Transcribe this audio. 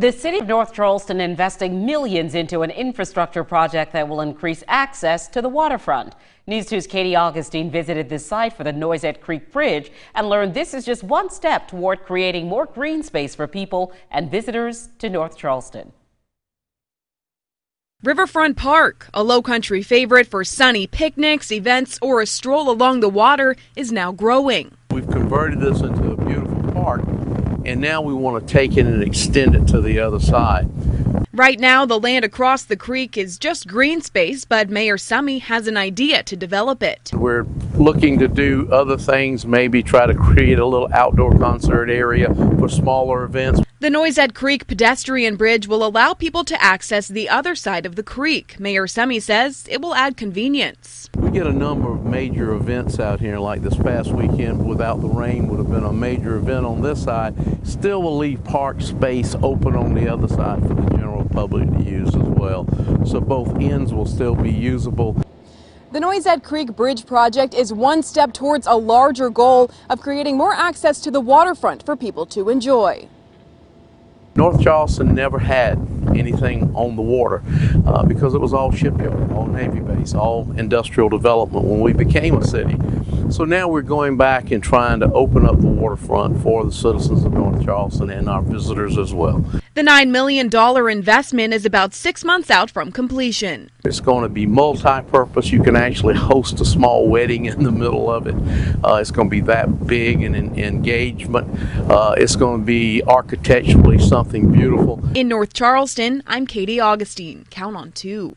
The city of North Charleston investing millions into an infrastructure project that will increase access to the waterfront. News 2's Katie Augustine visited this site for the Noisette Creek Bridge and learned this is just one step toward creating more green space for people and visitors to North Charleston. Riverfront Park, a low country favorite for sunny picnics, events, or a stroll along the water, is now growing. We've converted this into a beautiful park and now we want to take it and extend it to the other side. Right now, the land across the creek is just green space, but Mayor Summey has an idea to develop it. We're looking to do other things, maybe try to create a little outdoor concert area for smaller events. The Noisette Creek pedestrian bridge will allow people to access the other side of the creek. Mayor Summey says it will add convenience. We get a number of major events out here, like this past weekend without the rain would have been a major event on this side. Still will leave park space open on the other side for the general public to use as well. So both ends will still be usable. The Noisette Creek Bridge project is one step towards a larger goal of creating more access to the waterfront for people to enjoy. North Charleston never had anything on the water uh, because it was all shipyard, all Navy base, all industrial development when we became a city. So now we're going back and trying to open up the waterfront for the citizens of North Charleston and our visitors as well. The $9 million investment is about six months out from completion. It's going to be multi-purpose. You can actually host a small wedding in the middle of it. Uh, it's going to be that big and an engagement. Uh, it's going to be architecturally something beautiful. In North Charleston, I'm Katie Augustine. Count on two.